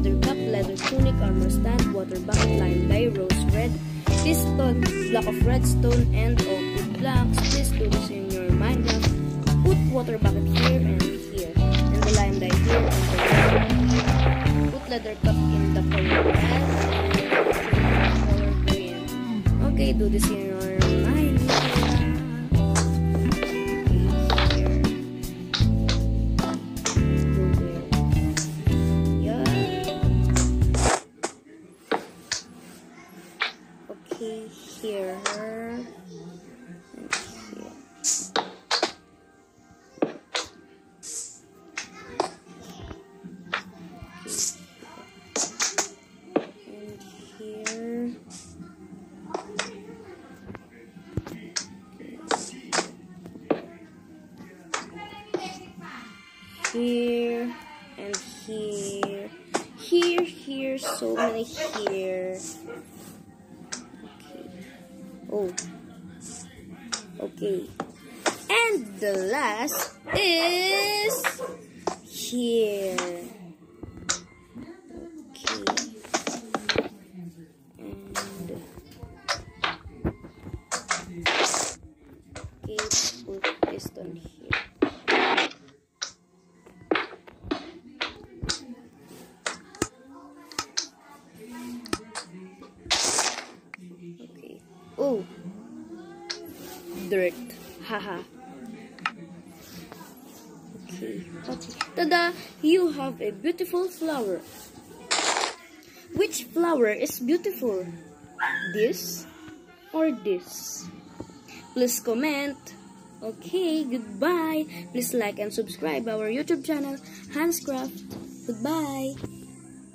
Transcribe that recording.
leather cup, leather tunic, armor stand, water bucket, lime dye, rose red, piston, block of redstone, and wood blocks. Please do this in your mind map. Put water bucket here and here, and the lime dye here and the. Put leather cup in the color red and color green. Okay, do this in your mind Okay, here. Here. Here and here. Here, here, so many here. Oh. Okay. And the last is here. Oh. Dirt. Haha. Okay. Tada! You have a beautiful flower. Which flower is beautiful? This or this? Please comment. Okay, goodbye. Please like and subscribe our YouTube channel, Hanscraft. Goodbye.